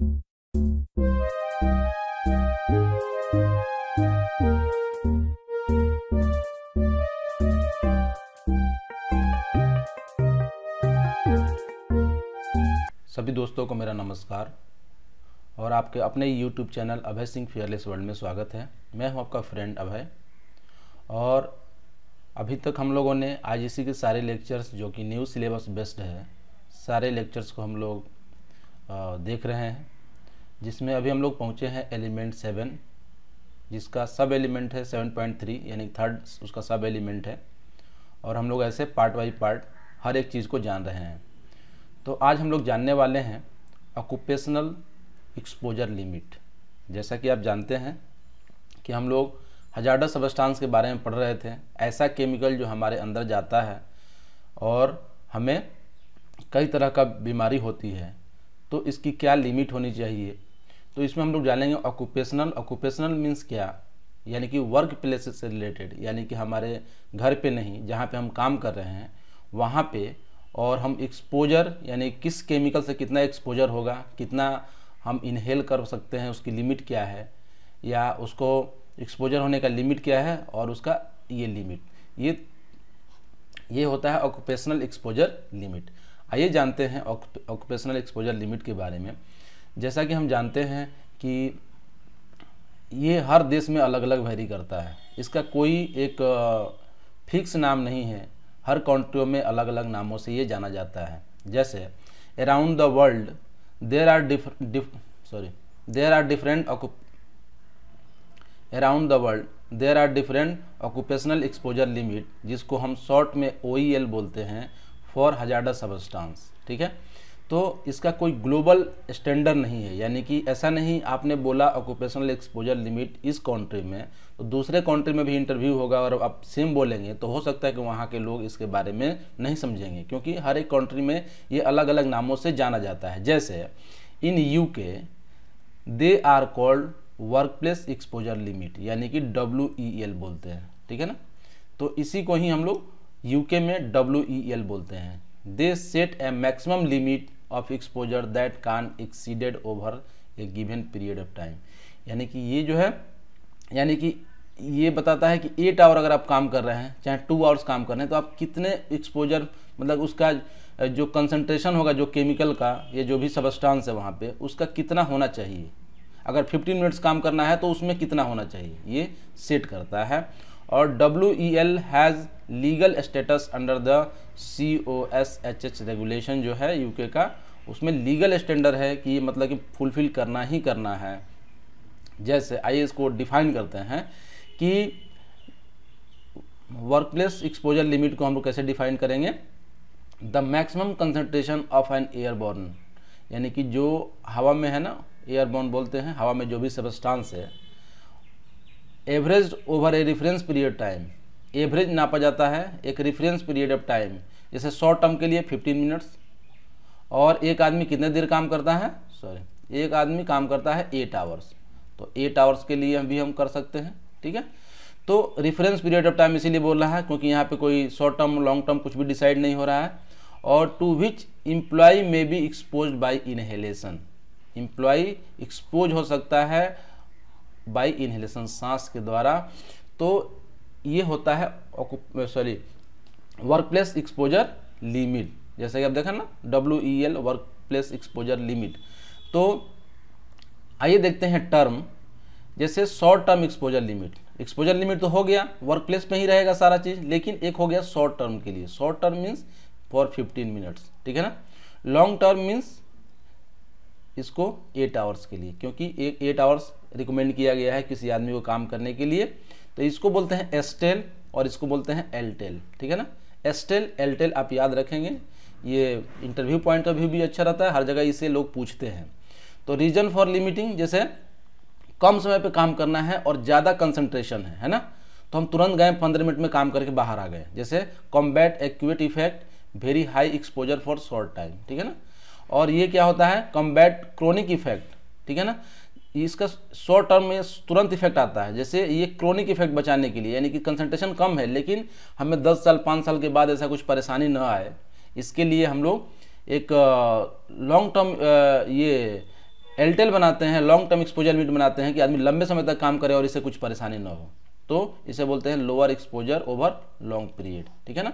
सभी दोस्तों को मेरा नमस्कार और आपके अपने YouTube channel Abhay Singh fearless world में स्वागत है। मैं हूँ आपका फ्रेंड अभय और अभी तक हम लोगों ने आई के सारे लेक्चर्स जो कि न्यू सिलेबस बेस्ड है, सारे लेक्चर्स को हम लोग देख रहे हैं, जिसमें अभी हम लोग पहुँचे हैं एलिमेंट सेवन, जिसका सब एलिमेंट है सेवन पॉइंट थ्री, यानी थर्ड उसका सब एलिमेंट है, और हम लोग ऐसे पार्ट बाई पार्ट हर एक चीज़ को जान रहे हैं। तो आज हम लोग जानने वाले हैं ऑक्यूपेशनल एक्सपोजर लिमिट जैसा कि आप जानते हैं कि हम लोग हजार्डा सबस्टांस के बारे में पढ़ रहे थे, ऐसा केमिकल जो हमारे अंदर जाता है, और हमें कई तरह का बीमारी होती है। तो इसकी क्या लिमिट होनी चाहिए? तो इसमें हम लोग जानेंगे ऑक्यूपेशनल ऑक्यूपेशनल मीन्स क्या? यानी कि वर्क प्लेस से रिलेटेड यानी कि हमारे घर पे नहीं, जहाँ पे हम काम कर रहे हैं, वहाँ पे और हम एक्सपोजर यानी किस केमिकल से कितना एक्सपोजर होगा, कितना हम इनहेल कर सकते हैं, उसकी लिमिट क्या है, या उसको एक्सपोजर होने का लिमिट क्या है और उसका ये लिमिट ये ये होता है ऑक्यूपेशनल एक्सपोजर लिमिट आइए जानते हैं ऑक्यूपेशनल एक्सपोजर लिमिट के बारे में। जैसा कि हम जानते हैं कि ये हर देश में अलग अलग वेरी करता है। इसका कोई एक फिक्स नाम नहीं है। हर कंट्रियों में अलग अलग नामों से ये जाना जाता है। जैसे around the world there are sorry there are different around the world there are different occupational exposure limit जिसको हम शॉर्ट में ओ e बोलते हैं। फॉर हजार्डा सबस्टांस, ठीक है? तो इसका कोई ग्लोबल स्टैंडर्ड नहीं है, यानी कि ऐसा नहीं, आपने बोला ऑक्यूपेशनल एक्सपोजर लिमिट इस कंट्री में तो दूसरे कंट्री में भी इंटरव्यू होगा और आप सेम बोलेंगे तो हो सकता है कि वहाँ के लोग इसके बारे में नहीं समझेंगे, क्योंकि हर एक कंट्री में ये अलग अलग नामों से जाना जाता है। जैसे, in U K they are called workplace exposure limit यानी कि डब्ल्यू ई एल बोलते हैं, ठीक है ना? तो इसी को ही हम लोग यूके में डब्ल्यू ई एल बोलते हैं। They set a maximum limit of exposure that can exceeded over a given period of time यानी कि ये जो है, यानी कि ये बताता है कि एट आवर अगर आप काम कर रहे हैं, चाहे टू आवर्स काम कर रहे हैं तो आप कितने एक्सपोजर मतलब उसका जो कंसंट्रेशन होगा, जो केमिकल का, या जो भी सबस्टांस है वहाँ पे, उसका कितना होना चाहिए? अगर 15 मिनट्स काम करना है तो उसमें कितना होना चाहिए? ये सेट करता है। और W E L has legal status under the C O S H H regulation जो है यूके का, उसमें लीगल स्टैंडर्ड है कि मतलब कि फुलफिल करना ही करना है। जैसे आइए इसको डिफाइन करते हैं कि वर्क प्लेस एक्सपोजर लिमिट को हम लोग कैसे डिफाइन करेंगे? The maximum concentration of an airborne यानी कि जो हवा में है ना एयरबॉर्न बोलते हैं, हवा में जो भी सबस्टांस है average over a reference period time average नापा जाता है, एक रेफरेंस पीरियड ऑफ़ टाइम जैसे शॉर्ट टर्म के लिए 15 मिनट्स और एक आदमी कितने देर काम करता है? सॉरी एक आदमी काम करता है एट आवर्स तो एट आवर्स के लिए भी हम कर सकते हैं, ठीक है? तो रेफरेंस पीरियड ऑफ़ टाइम इसीलिए बोल रहा है क्योंकि यहाँ पे कोई शॉर्ट टर्म लॉन्ग टर्म कुछ भी डिसाइड नहीं हो रहा है। और to which employ may be expose by inhalation employ expose हो सकता है बाई इनहेलेशन सांस के द्वारा तो ये होता है sorry work place exposure limit जैसे कि आप देखें ना W E L work place exposure limit तो आइए देखते हैं टर्म जैसे short term exposure limit exposure limit तो हो गया वर्क प्लेस में ही रहेगा सारा चीज़, लेकिन एक हो गया शॉर्ट टर्म के लिए। Short term means for 15 minutes ठीक है ना? लॉन्ग टर्म मीन्स इसको एट आवर्स के लिए, क्योंकि एक एट आवर्स रिकमेंड किया गया है किसी आदमी को काम करने के लिए। तो इसको बोलते हैं एस्टेल और इसको बोलते हैं एलटेल ठीक है ना? एस्टेल एलटेल आप याद रखेंगे, ये इंटरव्यू पॉइंट ऑफ़ व्यू भी अच्छा रहता है, हर जगह इसे लोग पूछते हैं। तो रीजन फॉर लिमिटिंग जैसे कम समय पे काम करना है और ज़्यादा कंसंट्रेशन है है ना? तो हम तुरंत गए, पंद्रह मिनट में काम करके बाहर आ गए। जैसे combat acute effect very high exposure for short time ठीक है ना? और ये क्या होता है? कम्बैट क्रोनिक इफ़ेक्ट ठीक है ना? इसका शॉर्ट टर्म में तुरंत इफ़ेक्ट आता है। जैसे ये क्रोनिक इफ़ेक्ट बचाने के लिए, यानी कि कंसंट्रेशन कम है, लेकिन हमें 10 साल 5 साल के बाद ऐसा कुछ परेशानी ना आए। इसके लिए हम लोग एक लॉन्ग टर्म ये एलटेल बनाते हैं लॉन्ग टर्म एक्सपोजर लिमिट बनाते हैं कि आदमी लंबे समय तक काम करे और इससे कुछ परेशानी ना हो। तो इसे बोलते हैं lower exposure over long period ठीक है ना?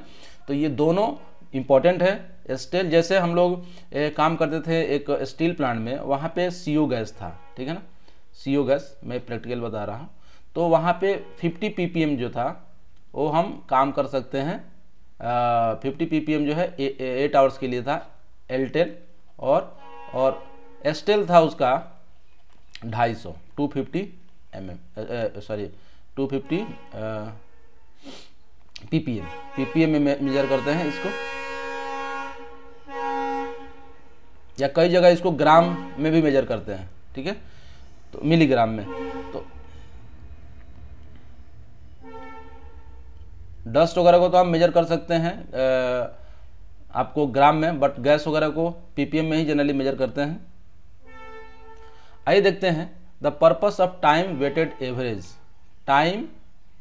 तो ये दोनों इंपॉर्टेंट है। स्टेल जैसे हम लोग काम करते थे एक स्टील प्लांट में, वहाँ पे सीओ गैस था, ठीक है ना? सीओ गैस मैं प्रैक्टिकल बता रहा हूँ। तो वहाँ पे 50 ppm जो था, वो हम काम कर सकते हैं। फिफ्टी ppm जो है एट आवर्स के लिए था एलटेल और और एस्टेल था उसका 250 250 M M sorry to 250 ppm ppm में मेजर करते हैं इसको। या कई जगह इसको ग्राम में भी मेजर करते हैं, ठीक है? तो मिलीग्राम में। तो डस्ट वगैरह को तो हम मेजर कर सकते हैं आपको ग्राम में बट गैस वगैरह को पीपीएम में ही जनरली मेजर करते हैं। आइए देखते हैं the purpose of time weighted average time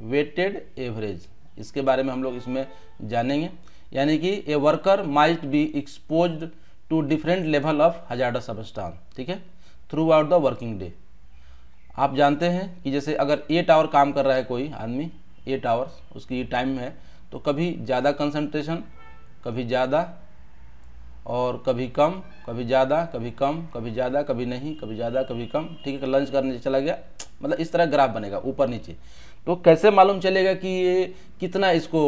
weighted average इसके बारे में हम लोग इसमें जानेंगे। यानी कि a worker might be expose to different level of hazardous substance ठीक है? Throughout the working day आप जानते हैं कि जैसे अगर एट आवर काम कर रहा है कोई आदमी एट आवर्स उसकी टाइम है तो कभी ज़्यादा कंसंट्रेशन कभी ज़्यादा, और कभी कम, कभी ज़्यादा, कभी कम, कभी ज़्यादा, कभी नहीं, कभी ज़्यादा, कभी कम, ठीक है? लंच करने चला गया मतलब इस तरह ग्राफ बनेगा, ऊपर नीचे। तो कैसे मालूम चलेगा कि ये कितना इसको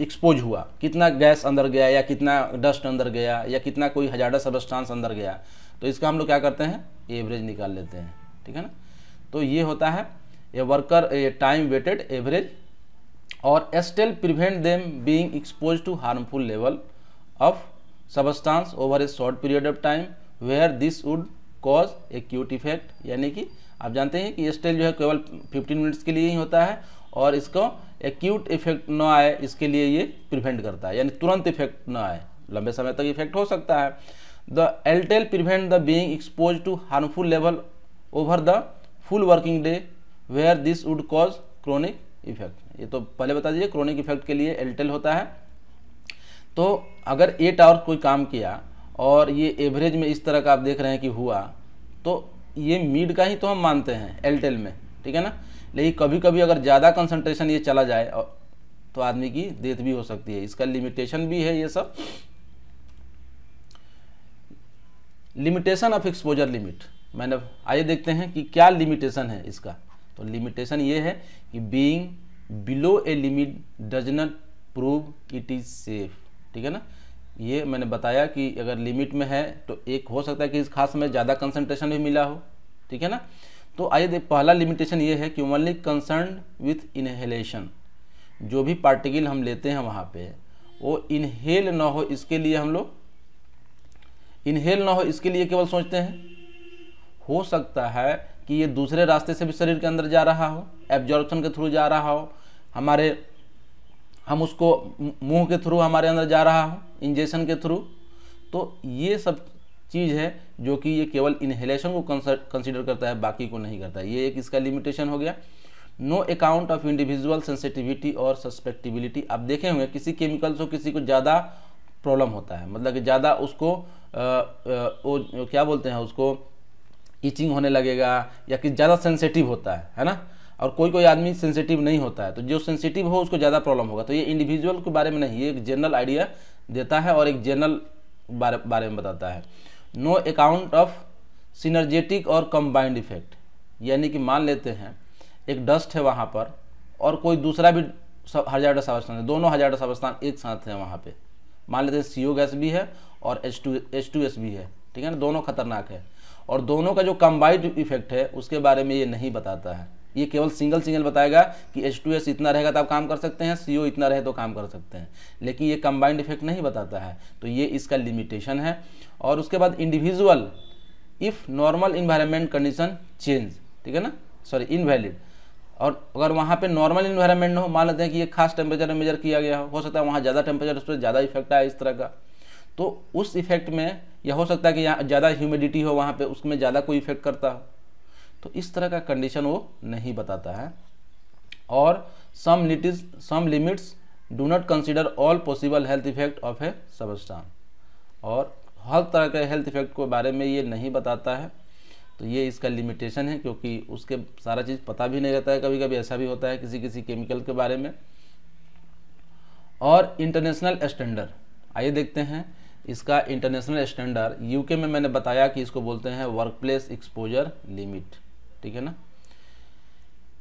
एक्सपोज हुआ? कितना गैस अंदर गया या कितना डस्ट अंदर गया या कितना कोई हजारा सबस्टांस अंदर गया? तो इसका हम लोग क्या करते हैं? एवरेज निकाल लेते हैं, ठीक है ना? तो ये होता है a worker a time weighted average और still prevent them being expose to harmful level of substance over a short period of time where this would cause acute effect यानी कि आप जानते हैं कि स्टेल जो है केवल 15 मिनट्स के लिए ही होता है और इसको एक्यूट इफ़ेक्ट न आए, इसके लिए ये प्रिवेंट करता है। यानी तुरंत इफ़ेक्ट न आए, लंबे समय तक इफ़ेक्ट हो सकता है। The एलटेल prevent the being expose to harmful level over the full working day where this would cause chronic effect ये तो पहले बता दीजिए क्रोनिक इफ़ेक्ट के लिए एलटेल होता है। तो अगर एट आवर कोई काम किया और ये एवरेज में इस तरह का आप देख रहे हैं कि हुआ तो ये मीड का ही तो हम मानते हैं एलटेल में, ठीक है ना? लेकिन कभी कभी अगर ज़्यादा कंसंट्रेशन ये चला जाए तो आदमी की डेथ भी हो सकती है। इसका लिमिटेशन भी है ये सब। लिमिटेशन ऑफ़ एक्सपोजर लिमिट मैंने, आइए देखते हैं कि क्या लिमिटेशन है इसका। तो लिमिटेशन ये है कि being below a limit does not prove it is safe ठीक है ना? ये मैंने बताया कि अगर लिमिट में है तो एक हो सकता है कि इस खास में ज़्यादा कंसंट्रेशन भी मिला हो, ठीक है ना? तो आइए पहला लिमिटेशन ये है कि ओनली कंसर्न विथ इनहेलेशन जो भी पार्टिकल हम लेते हैं वहाँ पे, वो इनहेल ना हो इसके लिए हम लोग इनहेल ना हो इसके लिए केवल सोचते हैं। हो सकता है कि ये दूसरे रास्ते से भी शरीर के अंदर जा रहा हो एब्जॉर्बन के थ्रू जा रहा हो, हमारे, हम उसको मुँह के थ्रू हमारे अंदर जा रहा हो इंजेक्शन के थ्रू तो ये सब चीज़ है जो कि ये केवल इनहेलेशन को कंसिडर करता है बाकी को नहीं करता ये एक इसका लिमिटेशन हो गया। No account of individual sensitivity और सस्पेक्टिबिलिटी आप देखे होंगे किसी केमिकल से किसी को ज़्यादा प्रॉब्लम होता है। मतलब कि ज़्यादा उसको आ, आ, वो क्या बोलते हैं उसको ईचिंग होने लगेगा या कि ज़्यादा सेंसिटिव होता है है ना? और कोई कोई आदमी सेंसिटिव नहीं होता है तो जो सेंसिटिव हो उसको ज़्यादा प्रॉब्लम होगा। तो ये इंडिविजुअल के बारे में नहीं ये एक जनरल आइडिया देता है और एक जनरल बारे, बारे में बताता है। नो अकाउंट ऑफ़ सिनर्जेटिक और कंबाइंड इफ़ेक्ट यानी कि मान लेते हैं एक डस्ट है वहाँ पर और कोई दूसरा भी हज़ार सावस्थान है दोनों हज़ार सावस्थान एक साथ हैं वहाँ पे। मान लेते हैं सीओ गैस भी है और H two H two S भी है ठीक है ना? दोनों खतरनाक है। और दोनों का जो कंबाइंड इफ़ेक्ट है उसके बारे में ये नहीं बताता है। ये केवल सिंगल सिंगल बताएगा कि एच टू एस इतना रहेगा तो आप काम कर सकते हैं सी ओ इतना रहे तो काम कर सकते हैं। लेकिन ये कंबाइंड इफ़ेक्ट नहीं बताता है। तो ये इसका लिमिटेशन है। और उसके बाद individual if normal environment condition change ठीक है ना? सॉरी इनवैलिड और अगर वहाँ पे नॉर्मल इन्वायरमेंट हो, मान लेते हैं कि ये खास टेम्परेचर में मेजर किया गया हो हो सकता है वहाँ ज़्यादा टेम्परेचर उस पर ज़्यादा इफ़ेक्ट आए इस तरह का। तो उस इफ़ेक्ट में यह हो सकता है कि यहाँ ज़्यादा ह्यूमिडिटी हो वहाँ पे, उसमें ज़्यादा कोई इफ़ेक्ट करता हो। तो इस तरह का कंडीशन वो नहीं बताता है। और some limits some limits do not consider all possible health effect of a substance और हर तरह के हेल्थ इफ़ेक्ट के बारे में ये नहीं बताता है। तो ये इसका लिमिटेशन है, क्योंकि उसके सारा चीज़ पता भी नहीं रहता है। कभी कभी ऐसा भी होता है किसी किसी केमिकल के बारे में। और इंटरनेशनल स्टैंडर्ड आइए देखते हैं। इसका इंटरनेशनल स्टैंडर्ड यूके में मैंने बताया कि इसको बोलते हैं वर्क प्लेस एक्सपोजर लिमिट ठीक है ना?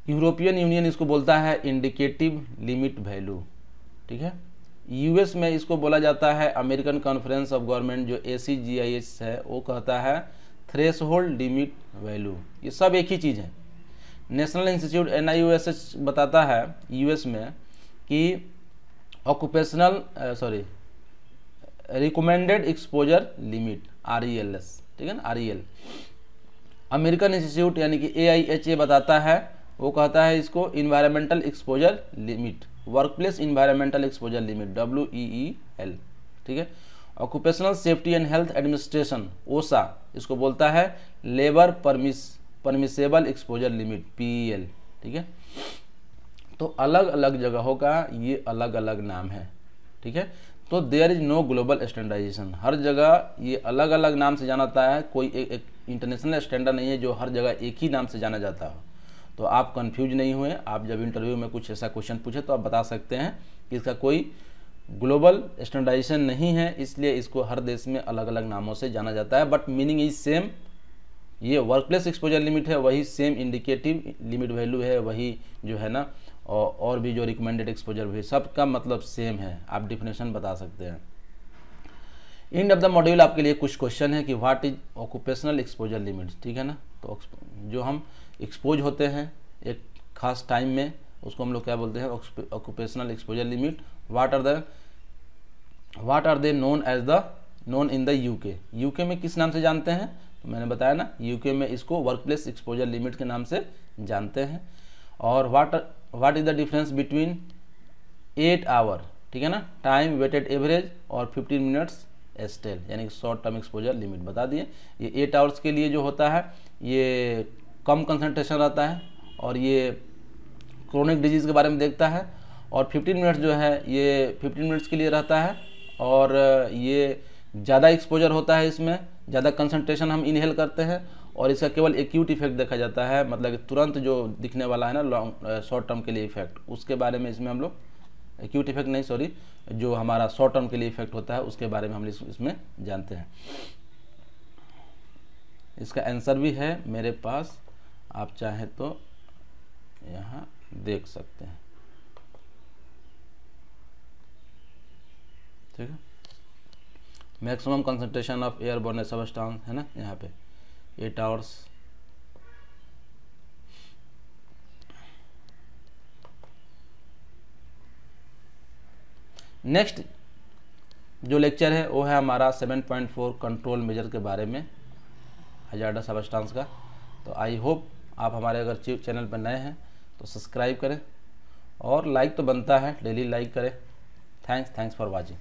यूरोपियन यूनियन इसको बोलता है इंडिकेटिव लिमिट वैल्यू ठीक है? यूएस में इसको बोला जाता है अमेरिकन कॉन्फ्रेंस ऑफ़ गवर्नमेंट जो ए है, वो कहता है थ्रेस होल्ड लिमिट वैल्यू ये सब एक ही चीज़ है। नेशनल इंस्टीट्यूट एन बताता है यूएस में कि occupational sorry recommended exposure limit RELs ठीक है ना? आर अमेरिकन इंस्टीट्यूट यानी कि एआईएचए बताता है वो कहता है इसको environmental exposure limit work place environmental exposure limit W E L ठीक है? Occupational safety and health administration OSHA इसको बोलता है labour premise permissible exposure limit P L ठीक है? तो अलग अलग जगहों का ये अलग अलग नाम है ठीक है? तो there is no global standardisation हर जगह ये अलग अलग नाम से जाना जाता है कोई एक, एक इंटरनेशनल स्टैंडर्ड नहीं है जो हर जगह एक ही नाम से जाना जाता हो। तो आप कंफ्यूज नहीं हुए आप जब इंटरव्यू में कुछ ऐसा क्वेश्चन पूछे तो आप बता सकते हैं कि इसका कोई ग्लोबल स्टैंडर्डाइजेशन नहीं है इसलिए इसको हर देश में अलग अलग नामों से जाना जाता है। बट मीनिंग इज़ सेम ये वर्क प्लेस एक्सपोजर लिमिट है वही सेम इंडिकेटिव लिमिट वैल्यू है वही जो है ना और, भी जो रिकमेंडेड एक्सपोजर भी सबका मतलब सेम है। आप डिफिनेशन बता सकते हैं। इंड ऑफ़ द मॉड्यूल आपके लिए कुछ क्वेश्चन है कि what is occupational exposure limit ठीक है ना? तो जो हम एक्सपोज होते हैं एक खास टाइम में, उसको हम लोग क्या बोलते हैं? Occupational exposure limit what are the what are they known as the known in the UK UK में किस नाम से जानते हैं? तो मैंने बताया ना यूके में इसको वर्क प्लेस एक्सपोजर लिमिट के नाम से जानते हैं। और what what is the difference between eight hour ठीक है ना? टाइम वेटेड एवरेज और फिफ्टीन मिनट्स एस्टेल यानी कि शॉर्ट टर्म एक्सपोजर लिमिट बता दिए, ये एट आवर्स के लिए जो होता है, ये कम कंसनट्रेशन रहता है और ये क्रोनिक डिज़ीज़ के बारे में देखता है और 15 मिनट्स जो है, ये 15 मिनट्स के लिए रहता है और ये ज़्यादा एक्सपोजर होता है इसमें, ज़्यादा कंसनट्रेशन हम इनहेल करते हैं और इसका केवल एक्यूट इफ़ेक्ट देखा जाता है मतलब तुरंत जो दिखने वाला है ना लॉन्ग शॉर्ट टर्म के लिए इफ़ेक्ट उसके बारे में इसमें हम लोग एक्यूट इफ़ेक्ट नहीं सॉरी जो हमारा शॉर्ट टर्म के लिए इफ़ेक्ट होता है उसके बारे में हम इस, इसमें जानते हैं। इसका आंसर भी है मेरे पास। आप चाहें तो यहाँ देख सकते हैं। ठीक है? Maximum concentration of air borne substance है ना यहाँ पे। एट आवर्स नेक्स्ट जो लेक्चर है, वो है हमारा 7.4 कंट्रोल मेजर के बारे में, हजारडा सबस्टांस का। तो आई होप आप हमारे अगर चैनल पर नए हैं तो सब्सक्राइब करें और लाइक तो बनता है डेली लाइक करें। Thanks thanks for watching